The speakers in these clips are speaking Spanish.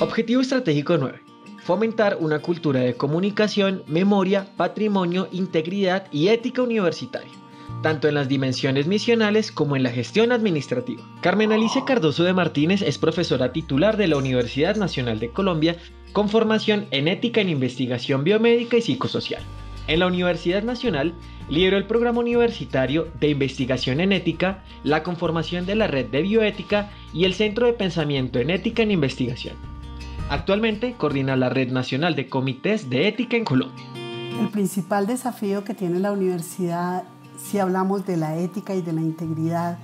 Objetivo estratégico 9. Fomentar una cultura de comunicación, memoria, patrimonio, integridad y ética universitaria tanto en las dimensiones misionales como en la gestión administrativa. Carmen Alicia Cardoso de Martínez es profesora titular de la Universidad Nacional de Colombia con formación en ética en investigación biomédica y psicosocial. En la Universidad Nacional lideró el programa universitario de investigación en ética, la conformación de la red de bioética y el Centro de Pensamiento en Ética en Investigación. Actualmente coordina la Red Nacional de Comités de Ética en Colombia. El principal desafío que tiene la universidad si hablamos de la ética y de la integridad,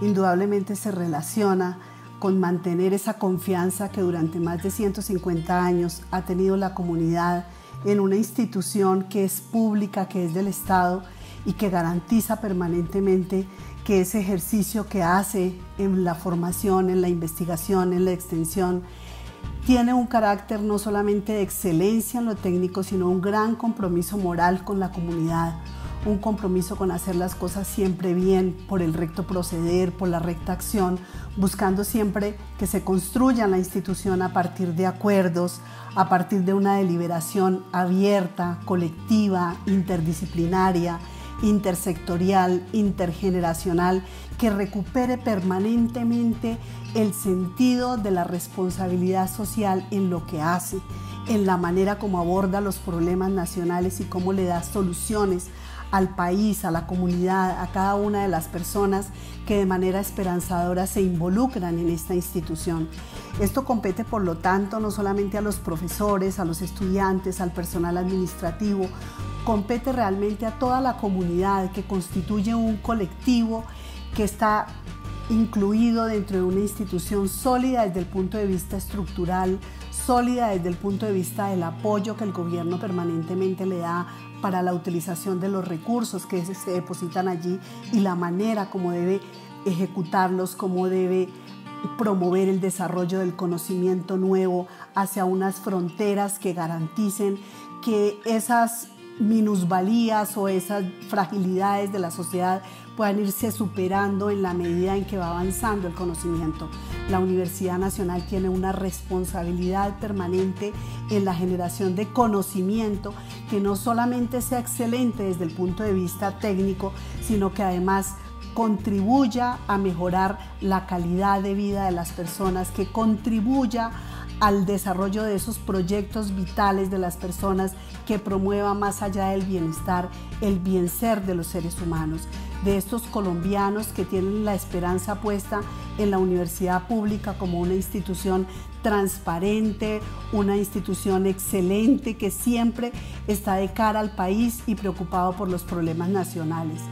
indudablemente se relaciona con mantener esa confianza que durante más de 150 años ha tenido la comunidad en una institución que es pública, que es del Estado y que garantiza permanentemente que ese ejercicio que hace en la formación, en la investigación, en la extensión, tiene un carácter no solamente de excelencia en lo técnico, sino un gran compromiso moral con la comunidad, un compromiso con hacer las cosas siempre bien, por el recto proceder, por la recta acción, buscando siempre que se construya la institución a partir de acuerdos, a partir de una deliberación abierta, colectiva, interdisciplinaria, intersectorial, intergeneracional, que recupere permanentemente el sentido de la responsabilidad social en lo que hace, en la manera como aborda los problemas nacionales y cómo le da soluciones al país, a la comunidad, a cada una de las personas que de manera esperanzadora se involucran en esta institución. Esto compete, por lo tanto, no solamente a los profesores, a los estudiantes, al personal administrativo, compete realmente a toda la comunidad que constituye un colectivo que está incluido dentro de una institución sólida desde el punto de vista estructural, sólida desde el punto de vista del apoyo que el gobierno permanentemente le da para la utilización de los recursos que se depositan allí y la manera como debe ejecutarlos, cómo debe promover el desarrollo del conocimiento nuevo hacia unas fronteras que garanticen que esas minusvalías o esas fragilidades de la sociedad puedan irse superando en la medida en que va avanzando el conocimiento. La Universidad Nacional tiene una responsabilidad permanente en la generación de conocimiento que no solamente sea excelente desde el punto de vista técnico, sino que además contribuya a mejorar la calidad de vida de las personas, que contribuya al desarrollo de esos proyectos vitales de las personas que promueva más allá del bienestar el bien ser de los seres humanos, de estos colombianos que tienen la esperanza puesta en la universidad pública como una institución transparente, una institución excelente que siempre está de cara al país y preocupado por los problemas nacionales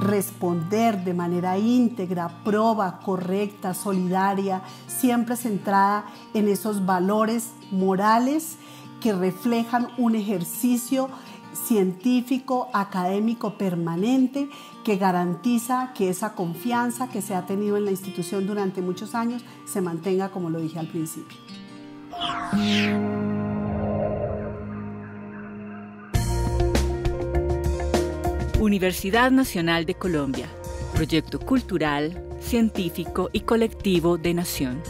responder de manera íntegra, proba, correcta, solidaria, siempre centrada en esos valores morales que reflejan un ejercicio científico, académico permanente que garantiza que esa confianza que se ha tenido en la institución durante muchos años se mantenga como lo dije al principio. Universidad Nacional de Colombia, proyecto cultural, científico y colectivo de nación.